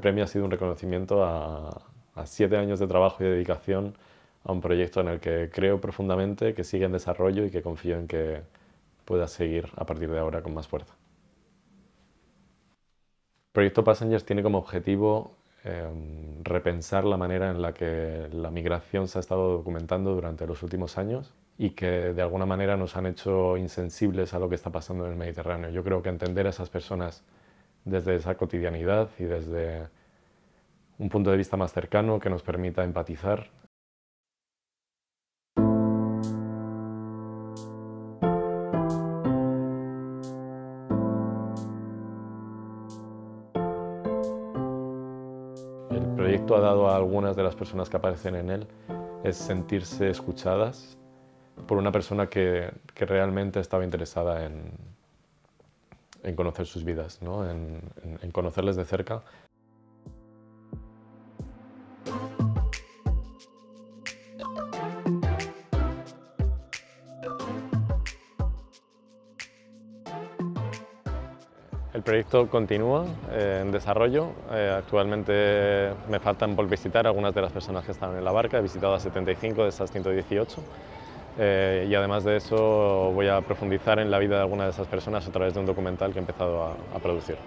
premio ha sido un reconocimiento a, a siete años de trabajo y dedicación a un proyecto en el que creo profundamente, que sigue en desarrollo y que confío en que pueda seguir a partir de ahora con más fuerza. El proyecto Passengers tiene como objetivo em, repensar la manera en la que la migración se ha estado documentando durante los últimos años y que de alguna manera nos han hecho insensibles a lo que está pasando en el Mediterráneo. Yo creo que entender a esas personas desde esa cotidianidad y desde un punto de vista más cercano que nos permita empatizar. El proyecto ha dado a algunas de las personas que aparecen en él es sentirse escuchadas por una persona que, que realmente estaba interesada en, en conocer sus vidas, ¿no? en, conocerles de cerca. El proyecto continúa en desarrollo. Eh, actualmente me faltan por visitar algunas de las personas que están en la barca. He visitado a 75 de esas 118. Eh, y además de eso voy a profundizar en la vida de algunas de esas personas a través de un documental que he empezado a, a producir.